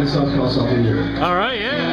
Finest South Cal sophomore year. All right, yeah.